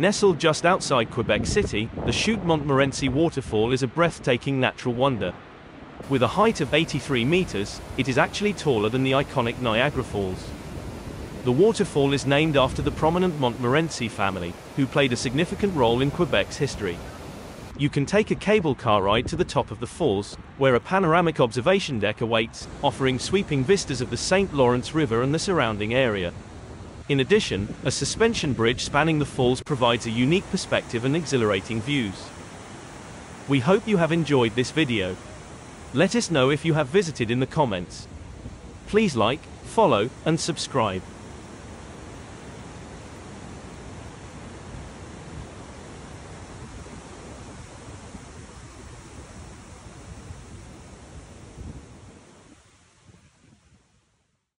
Nestled just outside Quebec City, the Chute Montmorency waterfall is a breathtaking natural wonder. With a height of 83 meters, it is actually taller than the iconic Niagara Falls. The waterfall is named after the prominent Montmorency family, who played a significant role in Quebec's history. You can take a cable car ride to the top of the falls, where a panoramic observation deck awaits, offering sweeping vistas of the St. Lawrence River and the surrounding area. In addition, a suspension bridge spanning the falls provides a unique perspective and exhilarating views. We hope you have enjoyed this video. Let us know if you have visited in the comments. Please like, follow, and subscribe.